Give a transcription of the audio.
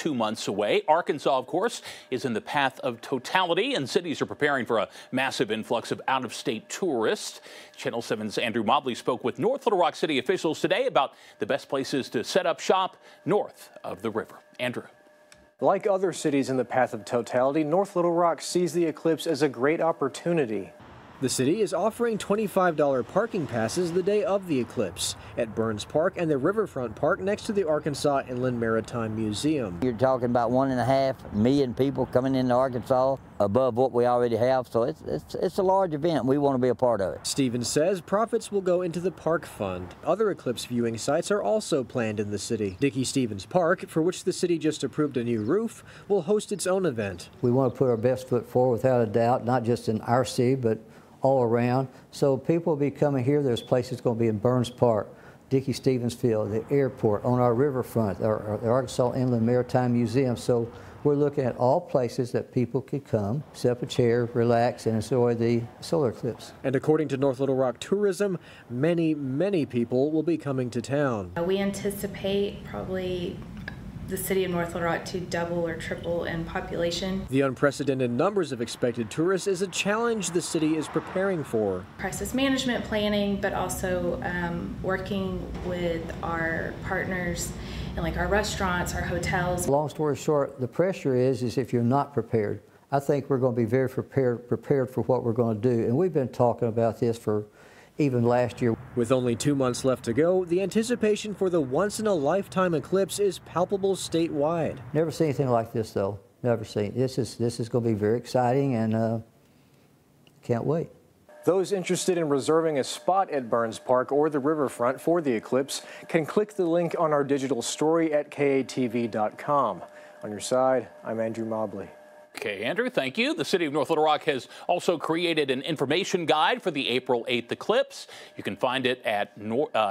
two months away. Arkansas, of course, is in the path of totality, and cities are preparing for a massive influx of out of state tourists. Channel 7's Andrew Mobley spoke with North Little Rock City officials today about the best places to set up shop north of the river. Andrew. Like other cities in the path of totality, North Little Rock sees the eclipse as a great opportunity. The city is offering $25 parking passes the day of the eclipse at Burns Park and the Riverfront Park next to the Arkansas Inland Maritime Museum. You're talking about one and a half million people coming into Arkansas above what we already have, so it's, it's, it's a large event. We want to be a part of it. Stevens says profits will go into the park fund. Other eclipse viewing sites are also planned in the city. Dickey Stephens Park, for which the city just approved a new roof, will host its own event. We want to put our best foot forward without a doubt, not just in our city, but all around. So people will be coming here. There's places going to be in Burns Park, Dickey Stephens Field, the airport, on our riverfront, our, our Arkansas Inland Maritime Museum. So we're looking at all places that people could come, set up a chair, relax, and enjoy the solar eclipse. And according to North Little Rock Tourism, many, many people will be coming to town. We anticipate probably the city of North Little Rock to double or triple in population. The unprecedented numbers of expected tourists is a challenge the city is preparing for. Crisis management planning, but also um, working with our partners and like our restaurants, our hotels. Long story short, the pressure is, is if you're not prepared. I think we're going to be very prepared, prepared for what we're going to do. And we've been talking about this for even last year. With only two months left to go, the anticipation for the once-in-a-lifetime eclipse is palpable statewide. Never seen anything like this, though. Never seen. This is this is going to be very exciting, and uh, can't wait. Those interested in reserving a spot at Burns Park or the riverfront for the eclipse can click the link on our digital story at katv.com. On your side, I'm Andrew Mobley. Okay, Andrew, thank you. The City of North Little Rock has also created an information guide for the April 8th eclipse. You can find it at nlr.ar.gov.